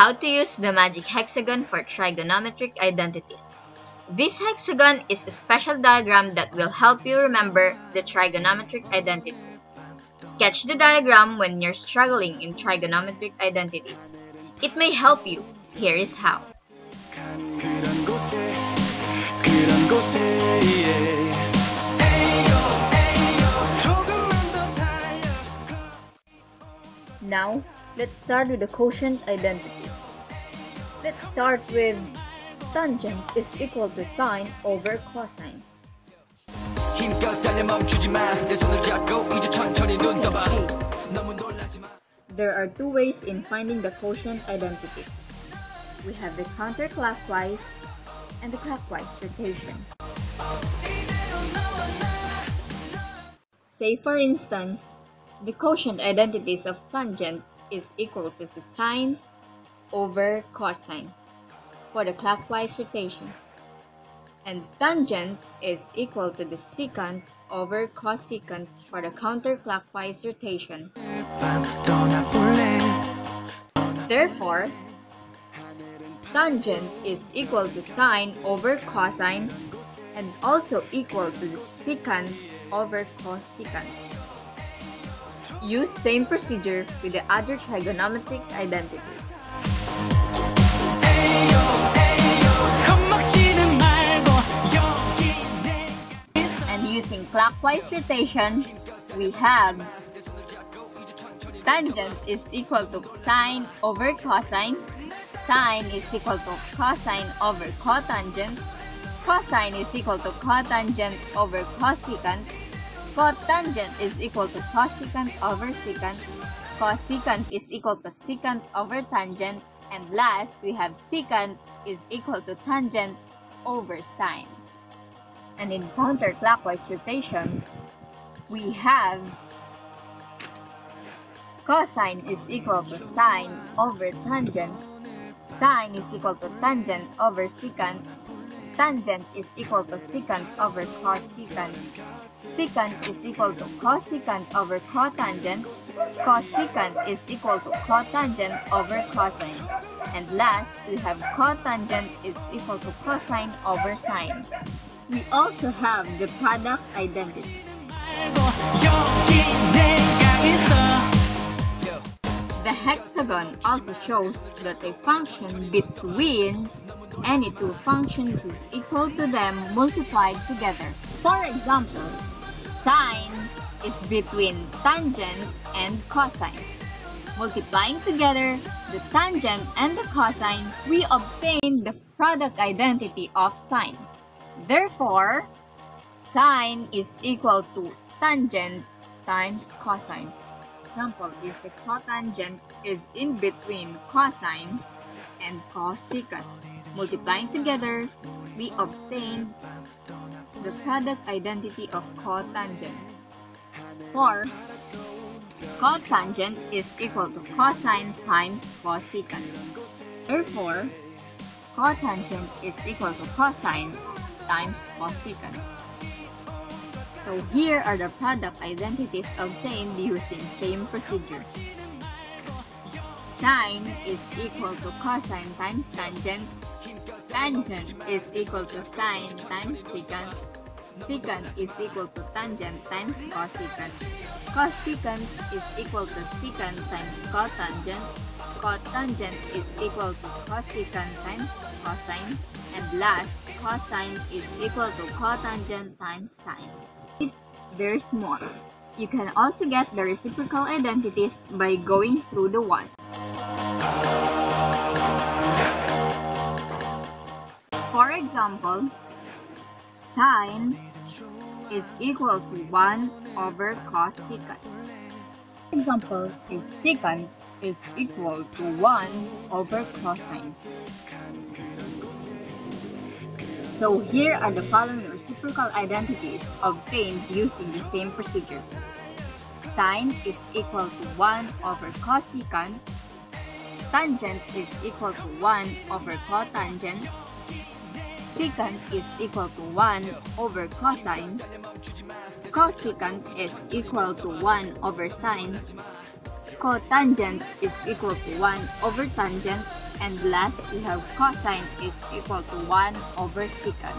How to use the magic hexagon for trigonometric identities. This hexagon is a special diagram that will help you remember the trigonometric identities. Sketch the diagram when you're struggling in trigonometric identities. It may help you. Here is how. Now, let's start with the quotient identities. Let's start with tangent is equal to sine over cosine. There are two ways in finding the quotient identities. We have the counterclockwise and the clockwise rotation. Say for instance, the quotient identities of tangent is equal to the sine over cosine for the clockwise rotation. And tangent is equal to the secant over cosecant for the counterclockwise rotation. Therefore, tangent is equal to sine over cosine and also equal to the secant over cosecant. Use same procedure with the other trigonometric identities. Clockwise rotation, we have tangent is equal to sine over cosine, sine is equal to cosine over cotangent, cosine is equal to cotangent over cosecant, cotangent is equal to cosecant over secant, cosecant is equal to secant over tangent, and last we have secant is equal to tangent over sine. And in counterclockwise rotation, we have cosine is equal to sine over tangent, sine is equal to tangent over secant, tangent is equal to secant over cosecant, secant is equal to cosecant over cotangent, cosecant is equal to cotangent over cosine, and last we have cotangent is equal to cosine over sine. We also have the product identities. The hexagon also shows that a function between any two functions is equal to them multiplied together. For example, sine is between tangent and cosine. Multiplying together the tangent and the cosine, we obtain the product identity of sine. Therefore, sine is equal to tangent times cosine example is the cotangent is in between cosine and cosecant. Multiplying together, we obtain the product identity of cotangent. For cotangent is equal to cosine times cosecant. Therefore, cotangent is equal to cosine times cosecant. So here are the product identities obtained using same procedure. Sine is equal to cosine times tangent. Tangent is equal to sine times secant. Secant is equal to tangent times cosecant. Cosecant is equal to secant times cotangent. Cotangent is equal to cosecant times cosine. And last, cosine is equal to cotangent times sine If there's more. You can also get the reciprocal identities by going through the one. For example, sine is equal to 1 over cosecant. Example is secant is equal to 1 over cosine. So here are the following reciprocal identities obtained using the same procedure. Sine is equal to 1 over cosecant. Tangent is equal to 1 over cotangent. Secant is equal to 1 over cosine. Cosecant is equal to 1 over sine. cotangent is equal to 1 over tangent. And last, we have cosine is equal to 1 over secant.